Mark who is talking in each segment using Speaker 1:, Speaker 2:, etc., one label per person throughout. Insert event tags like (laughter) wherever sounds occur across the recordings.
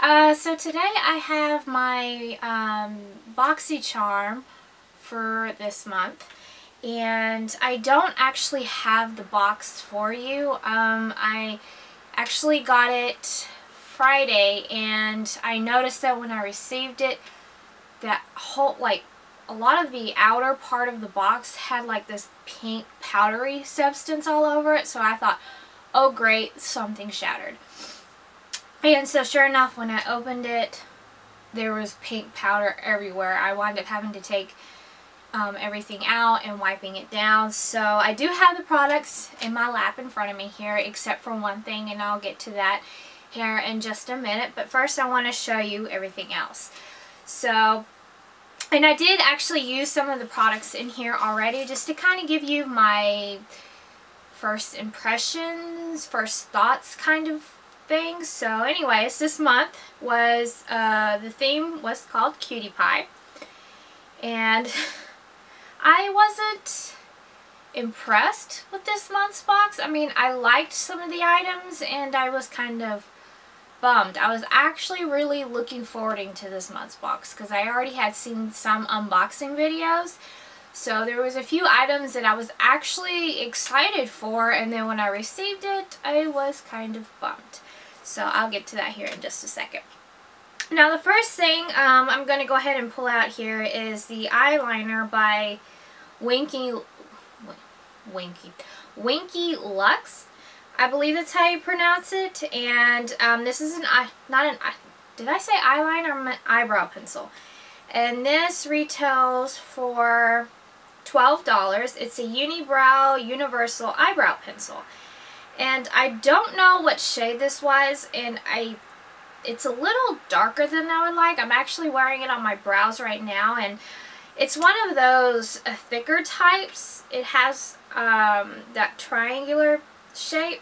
Speaker 1: uh, so today I have my um, BoxyCharm for this month and I don't actually have the box for you. Um, I actually got it Friday and I noticed that when I received it that whole like a lot of the outer part of the box had like this pink powdery substance all over it so I thought oh great something shattered and so sure enough when I opened it there was pink powder everywhere. I wound up having to take um, everything out and wiping it down. So I do have the products in my lap in front of me here except for one thing and I'll get to that here in just a minute. But first I want to show you everything else. So and I did actually use some of the products in here already just to kind of give you my first impressions, first thoughts kind of So anyways, this month was, uh, the theme was called Cutie Pie. And (laughs) I wasn't impressed with this month's box. I mean, I liked some of the items and I was kind of bummed. I was actually really looking forward to this month's box because I already had seen some unboxing videos. So there was a few items that I was actually excited for and then when I received it, I was kind of bummed. So I'll get to that here in just a second. Now the first thing um, I'm going to go ahead and pull out here is the eyeliner by Winky, Winky, Winky Lux. I believe that's how you pronounce it. And um, this is an eye, not an eye, did I say eyeliner or eyebrow pencil? And this retails for $12. It's a Unibrow Universal Eyebrow Pencil. And I don't know what shade this was, and I it's a little darker than I would like. I'm actually wearing it on my brows right now, and it's one of those uh, thicker types. It has um, that triangular shape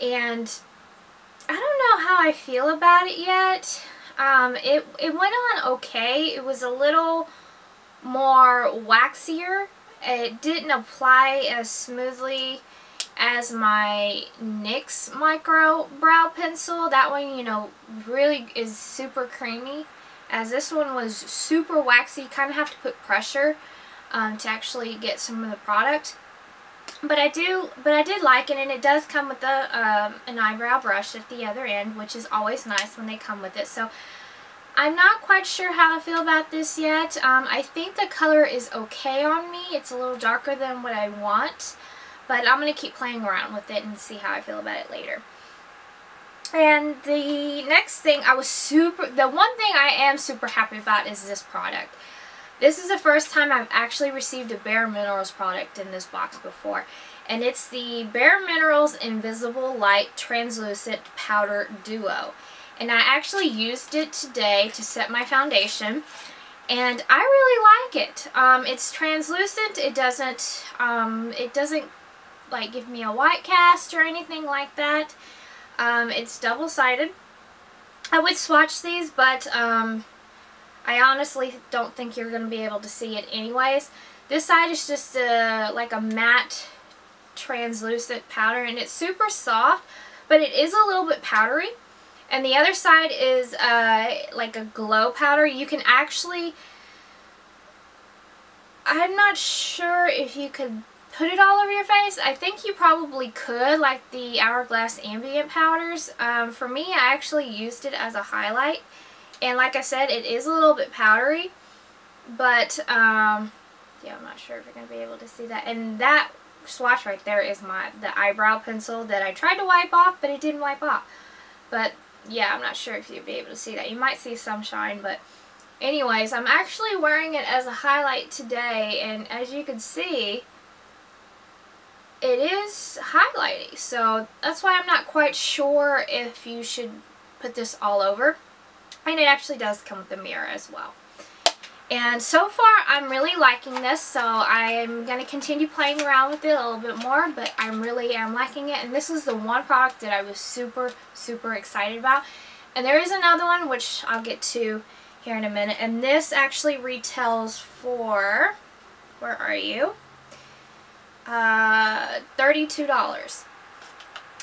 Speaker 1: and I don't know how I feel about it yet. Um, it, it went on okay. It was a little more waxier. It didn't apply as smoothly as my NYX Micro Brow Pencil. That one, you know, really is super creamy. As this one was super waxy, you kind of have to put pressure um, to actually get some of the product. But I do, but I did like it, and it does come with a, um, an eyebrow brush at the other end, which is always nice when they come with it. So I'm not quite sure how I feel about this yet. Um, I think the color is okay on me. It's a little darker than what I want, but I'm going to keep playing around with it and see how I feel about it later. And the next thing I was super, the one thing I am super happy about is this product. This is the first time I've actually received a Bare Minerals product in this box before. And it's the Bare Minerals Invisible Light Translucent Powder Duo. And I actually used it today to set my foundation. And I really like it. Um, it's translucent. It doesn't, um, it doesn't like give me a white cast or anything like that. Um, it's double-sided. I would swatch these, but um, I honestly don't think you're going to be able to see it anyways. This side is just a, like a matte translucent powder and it's super soft but it is a little bit powdery and the other side is uh, like a glow powder. You can actually, I'm not sure if you could put it all over your face. I think you probably could like the Hourglass Ambient powders. Um, for me I actually used it as a highlight and like I said, it is a little bit powdery, but um, yeah, I'm not sure if you're going to be able to see that. And that swatch right there is my the eyebrow pencil that I tried to wipe off, but it didn't wipe off. But yeah, I'm not sure if you'll be able to see that. You might see some shine, but anyways, I'm actually wearing it as a highlight today, and as you can see, it is highlighting. So that's why I'm not quite sure if you should put this all over. And it actually does come with a mirror as well. And so far, I'm really liking this, so I'm going to continue playing around with it a little bit more, but I really am liking it. And this is the one product that I was super, super excited about. And there is another one, which I'll get to here in a minute. And this actually retails for, where are you? Uh, $32.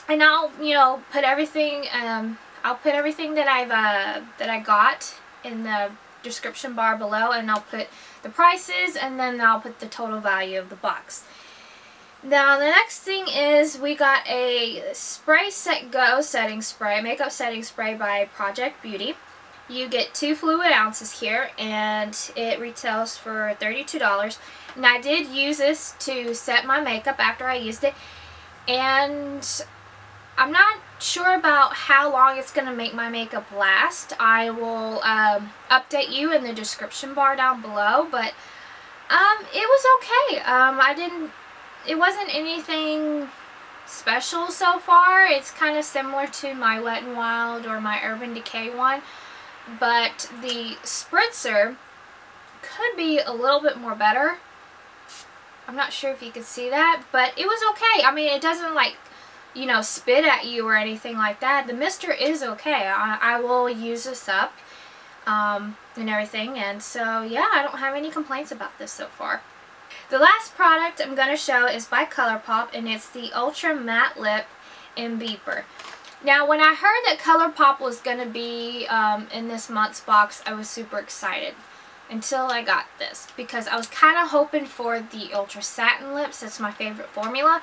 Speaker 1: And I'll, you know, put everything um, I'll put everything that I've uh, that I got in the description bar below and I'll put the prices and then I'll put the total value of the box. Now the next thing is we got a Spray Set Go setting spray, makeup setting spray by Project Beauty. You get two fluid ounces here and it retails for $32. And I did use this to set my makeup after I used it and I'm not sure about how long it's going to make my makeup last. I will um, update you in the description bar down below, but um, it was okay. Um, I didn't, it wasn't anything special so far. It's kind of similar to my Wet n Wild or my Urban Decay one, but the spritzer could be a little bit more better. I'm not sure if you can see that, but it was okay. I mean, it doesn't like you know, spit at you or anything like that, the mister is okay. I, I will use this up um, and everything. And so, yeah, I don't have any complaints about this so far. The last product I'm going to show is by ColourPop, and it's the Ultra Matte Lip in Beeper. Now, when I heard that ColourPop was going to be um, in this month's box, I was super excited until I got this because I was kind of hoping for the Ultra Satin Lips. That's my favorite formula.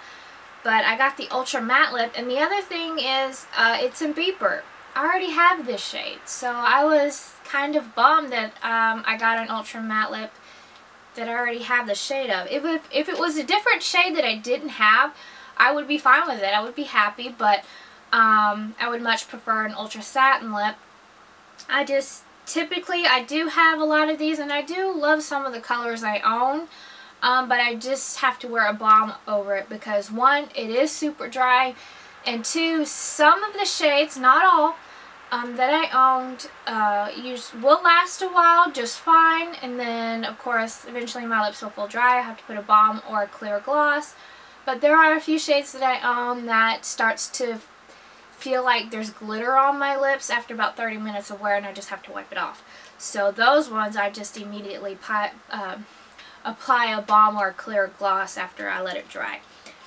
Speaker 1: But I got the Ultra Matte Lip. And the other thing is, uh, it's in Beeper. I already have this shade. So I was kind of bummed that um, I got an Ultra Matte Lip that I already have the shade of. If, if, if it was a different shade that I didn't have, I would be fine with it. I would be happy, but um, I would much prefer an Ultra Satin Lip. I just, typically, I do have a lot of these, and I do love some of the colors I own. Um, but I just have to wear a balm over it because one, it is super dry, and two, some of the shades, not all, um, that I owned uh, use, will last a while just fine, and then of course eventually my lips will feel dry, I have to put a balm or a clear gloss, but there are a few shades that I own that starts to feel like there's glitter on my lips after about 30 minutes of wear and I just have to wipe it off. So those ones I just immediately um, apply a balm or a clear gloss after I let it dry.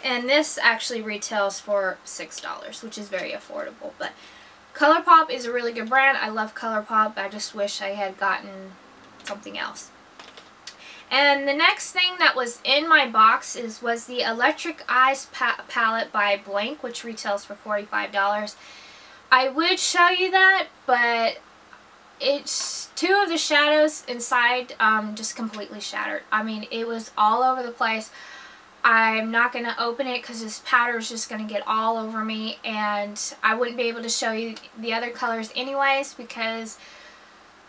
Speaker 1: And this actually retails for $6, which is very affordable. But ColourPop is a really good brand. I love ColourPop. I just wish I had gotten something else. And the next thing that was in my box is was the Electric Eyes pa palette by Blinc, which retails for $45. I would show you that, but it's two of the shadows inside um, just completely shattered. I mean, it was all over the place. I'm not going to open it because this powder is just going to get all over me and I wouldn't be able to show you the other colors anyways because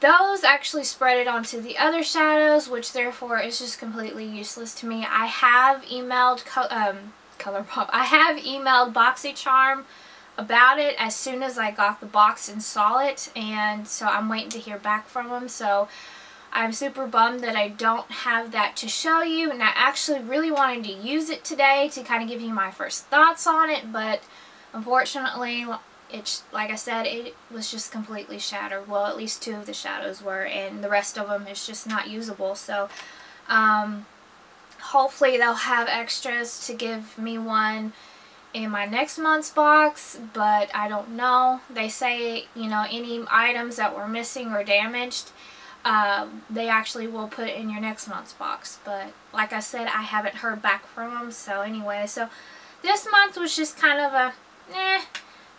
Speaker 1: those actually spread it onto the other shadows which therefore is just completely useless to me. I have emailed co um, ColourPop. I have emailed BoxyCharm about it as soon as I got the box and saw it and so I'm waiting to hear back from them so I'm super bummed that I don't have that to show you and I actually really wanted to use it today to kind of give you my first thoughts on it but unfortunately it's like I said it was just completely shattered well at least two of the shadows were and the rest of them is just not usable so um, hopefully they'll have extras to give me one in my next month's box, but I don't know. They say, you know, any items that were missing or damaged, uh, they actually will put in your next month's box. But like I said, I haven't heard back from them. So anyway, so this month was just kind of a, eh,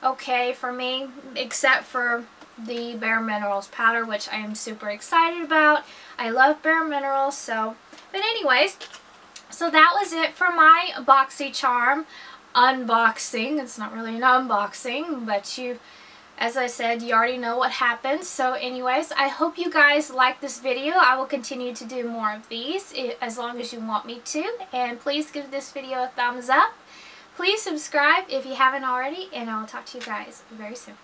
Speaker 1: okay for me, except for the Bare Minerals powder, which I am super excited about. I love Bare Minerals, so, but anyways, so that was it for my BoxyCharm unboxing. It's not really an unboxing, but you, as I said, you already know what happens. So anyways, I hope you guys like this video. I will continue to do more of these as long as you want me to. And please give this video a thumbs up. Please subscribe if you haven't already, and I will talk to you guys very soon.